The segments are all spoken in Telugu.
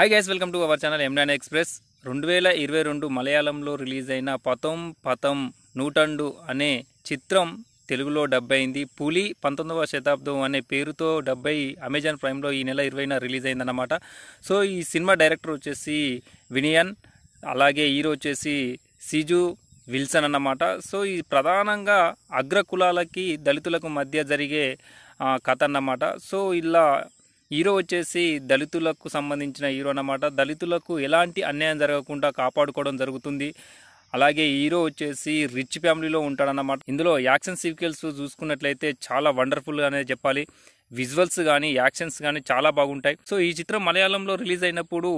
Hi guys welcome to our channel ఎండాన్ express రెండు వేల ఇరవై రెండు మలయాళంలో రిలీజ్ అయిన పతం పతం నూటండు అనే చిత్రం తెలుగులో డబ్బైంది అయింది. పులి పంతొమ్మిదవ శతాబ్దం అనే పేరుతో డబ్బై అమెజాన్ ప్రైమ్లో ఈ నెల ఇరవైన రిలీజ్ అయిందన్నమాట. సో ఈ సినిమా డైరెక్టర్ వచ్చేసి వినియన్ అలాగే హీరో వచ్చేసి సిజు విల్సన్ అన్నమాట. సో ఈ ప్రధానంగా అగ్రకులాలకి దళితులకు మధ్య జరిగే కథ అన్నమాట. సో ఇలా హీరో వచ్చేసి దళితులకు సంబంధించిన హీరో అన్నమాట. దళితులకు ఎలాంటి అన్యాయం జరగకుండా కాపాడుకోవడం జరుగుతుంది. అలాగే హీరో వచ్చేసి రిచ్ ఫ్యామిలీలో ఉంటాడన్నమాట. ఇందులో యాక్షన్ సీక్వెల్స్ చూసుకున్నట్లయితే చాలా వండర్ఫుల్ అనేది చెప్పాలి. విజువల్స్ కానీ యాక్షన్స్ కానీ చాలా బాగుంటాయి. సో ఈ చిత్రం మలయాళంలో రిలీజ్ అయినప్పుడు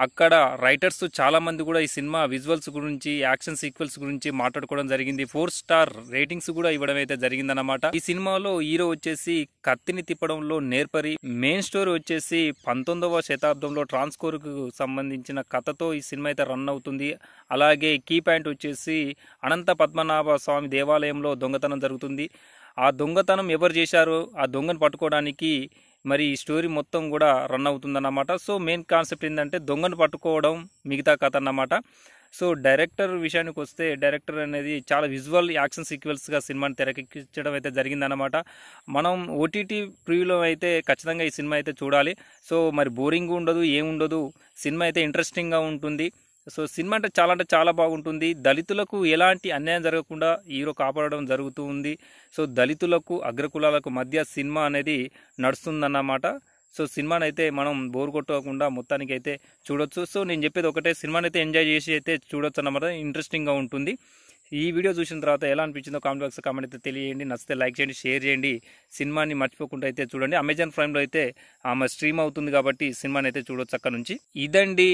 అక్కడ రైటర్స్ చాలామంది కూడా ఈ సినిమా విజువల్స్ గురించి యాక్షన్ సీక్వెల్స్ గురించి మాట్లాడుకోవడం జరిగింది. ఫోర్ స్టార్ రేటింగ్స్ కూడా ఇవ్వడం అయితే జరిగిందన్నమాట. ఈ సినిమాలో హీరో వచ్చేసి కత్తిని తిప్పడంలో నేర్పరి మెయిన్ స్టోరీ వచ్చేసి పంతొమ్మిదవ శతాబ్దంలో ట్రాన్స్కోర్కు సంబంధించిన కథతో ఈ సినిమా అయితే రన్ అవుతుంది. అలాగే కీ పాయింట్ వచ్చేసి అనంత పద్మనాభ స్వామి దేవాలయంలో దొంగతనం జరుగుతుంది. ఆ దొంగతనం ఎవరు చేశారో? ఆ దొంగను పట్టుకోవడానికి మరి ఈ స్టోరీ మొత్తం కూడా రన్ అవుతుందన్నమాట. సో మెయిన్ కాన్సెప్ట్ ఏంటంటే దొంగను పట్టుకోవడం మిగతా కథ అన్నమాట. సో డైరెక్టర్ విషయానికి వస్తే డైరెక్టర్ అనేది చాలా విజువల్ యాక్షన్ సీక్వెల్స్గా సినిమాని తెరకెక్కించడం అయితే జరిగిందన్నమాట. మనం ఓటీటీ ప్రివ్యూలో అయితే ఖచ్చితంగా ఈ సినిమా అయితే చూడాలి. సో మరి బోరింగ్ ఉండదు ఏముండదు సినిమా అయితే ఇంట్రెస్టింగ్గా ఉంటుంది. సో సినిమా అంటే చాలా అంటే చాలా బాగుంటుంది. దళితులకు ఎలాంటి అన్యాయం జరగకుండా హీరో కాపాడడం జరుగుతూ ఉంది. సో దళితులకు అగ్రకులాలకు మధ్య సినిమా అనేది నడుస్తుందన్నమాట. సో సినిమాని అయితే మనం బోర్ కొట్టకుండా మొత్తానికి అయితే చూడొచ్చు. సో నేను చెప్పేది ఒకటే సినిమాని అయితే ఎంజాయ్ చేసి అయితే చూడొచ్చు అన్నమాట. ఇంట్రెస్టింగ్గా ఉంటుంది. ఈ వీడియో చూసిన తర్వాత ఎలా అనిపించిందో కామెంట్ బాక్స్ కామెంట్ అయితే తెలియజేయండి. నచ్చితే లైక్ చేయండి షేర్ చేయండి. సినిమాని మర్చిపోకుండా అయితే చూడండి. అమెజాన్ ప్రైమ్లో అయితే ఆమె స్ట్రీమ్ అవుతుంది కాబట్టి సినిమాని అయితే చూడొచ్చు అక్కడ నుంచి. ఇదండి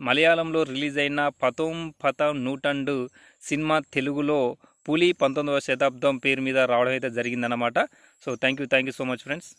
మలయాళంలో రిలీజ్ అయిన పతం పతం నూటండు సినిమా తెలుగులో పులి పంతొమ్మిదవ శతాబ్దం పేరు మీద రావడం అయితే జరిగిందన్నమాట. So thank you thank you so much friends